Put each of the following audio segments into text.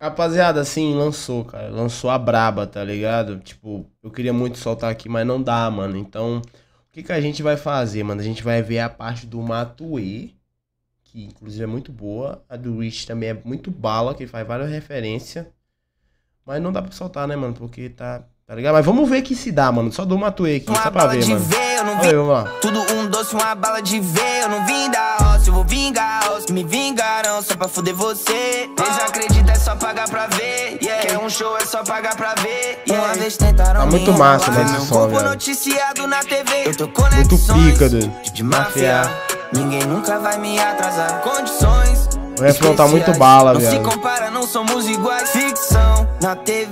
Rapaziada, assim, lançou, cara. Lançou a braba, tá ligado? Tipo, eu queria muito soltar aqui, mas não dá, mano. Então, o que, que a gente vai fazer, mano? A gente vai ver a parte do Matue, que inclusive é muito boa. A do Rich também é muito bala, que faz várias referências. Mas não dá pra soltar, né, mano? Porque tá. Tá ligado? Mas vamos ver que se dá, mano. Só uma Matue aqui, Uma só pra ver, mano. ver, vamos lá. Tudo um doce, uma bala de ver. Eu não vim da roça, eu vou vingar os que me vingaram só pra fuder você. Só pagar pra ver. Yeah. Quer um show, é só pagar pra ver. Uma vez tentaram Tá muito massa, né, esse som, velho. noticiado na TV. Eu tô Muito pica, doido. de máfia. Ninguém nunca vai me atrasar. Condições. O refrão tá muito bala, Não se compara, não somos iguais. Ficção na TV.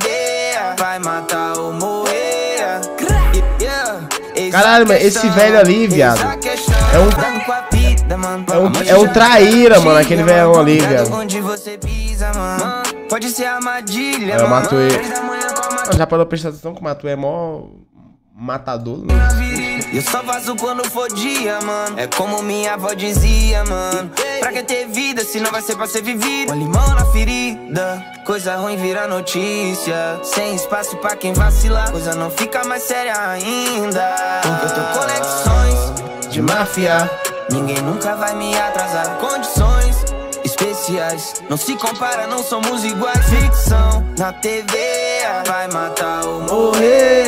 Vai matar ou morrer. Yeah. Caralho, mas esse questão, velho ali, eis viado, é um- mano. é um- é um traíra, mano, aquele velhão ali, viado. Pode ser armadilha, É, a Ah, Já parou pra prestar atenção que o Matu é mó matador, né? Eu só faço quando for dia, mano. É como minha avó dizia, mano. Pra que ter vida se não vai ser pra ser vivido? Com limão na ferida, coisa ruim vira notícia. Sem espaço pra quem vacilar, coisa não fica mais séria ainda. Porque eu tenho conexões de máfia. Ninguém nunca vai me atrasar. Condições especiais. Não se compara, não somos iguais. Ficção na TV vai matar ou morrer.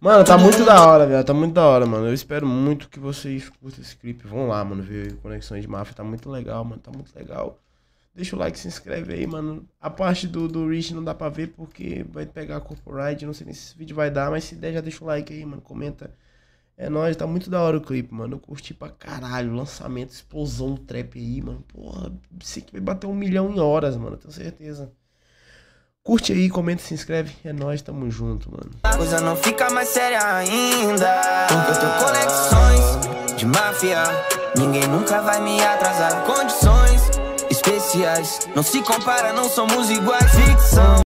Mano, tá muito da hora, velho. Tá muito da hora, mano. Eu espero muito que vocês curtam esse clipe. Vão lá, mano, ver Conexões de Máfia. Tá muito legal, mano. Tá muito legal. Deixa o like, se inscreve aí, mano. A parte do, do Rich não dá pra ver porque vai pegar a Corporate. Não sei nem se esse vídeo vai dar, mas se der, já deixa o like aí, mano. Comenta. É nóis, tá muito da hora o clipe, mano. Eu curti pra caralho. Lançamento, explosão do trap aí, mano. Porra, sei que vai bater um milhão em horas, mano. Tenho certeza. Curte aí, comenta, se inscreve. É nóis, tamo junto, mano. A coisa não fica mais séria ainda. Porque eu tenho conexões de máfia. Ninguém nunca vai me atrasar. Condições especiais. Não se compara, não somos iguais. Ficção.